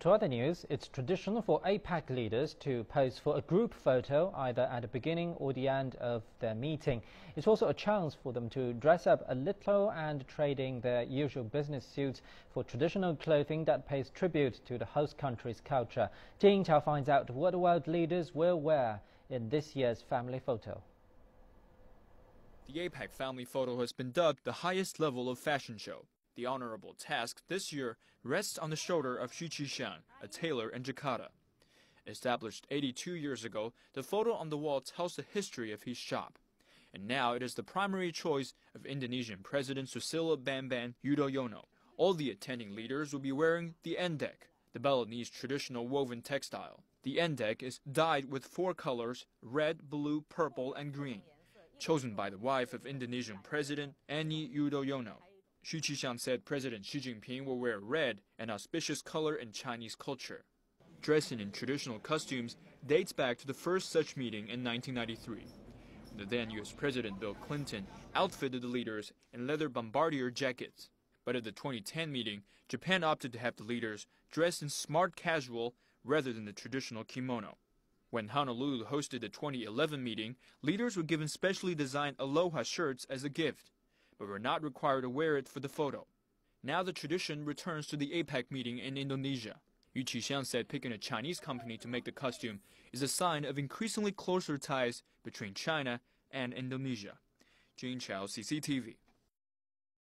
To other news, it's traditional for APEC leaders to pose for a group photo either at the beginning or the end of their meeting. It's also a chance for them to dress up a little and trading their usual business suits for traditional clothing that pays tribute to the host country's culture. Jing Chao finds out what world leaders will wear in this year's family photo. The APEC family photo has been dubbed the highest level of fashion show. The honorable task this year rests on the shoulder of Yu Qixiang, a tailor in Jakarta. Established 82 years ago, the photo on the wall tells the history of his shop. And now it is the primary choice of Indonesian President Susilo Bambang Yudhoyono. All the attending leaders will be wearing the endek, the Balinese traditional woven textile. The endek is dyed with four colors, red, blue, purple, and green, chosen by the wife of Indonesian President Ani Yudhoyono. Yu Qixiang said President Xi Jinping will wear red, an auspicious color in Chinese culture. Dressing in traditional costumes dates back to the first such meeting in 1993. The then U.S. President Bill Clinton outfitted the leaders in leather bombardier jackets. But at the 2010 meeting, Japan opted to have the leaders dressed in smart casual rather than the traditional kimono. When Honolulu hosted the 2011 meeting, leaders were given specially designed aloha shirts as a gift but were not required to wear it for the photo. Now the tradition returns to the APEC meeting in Indonesia. Yu Qixiang said picking a Chinese company to make the costume is a sign of increasingly closer ties between China and Indonesia. Jing Chao, CCTV.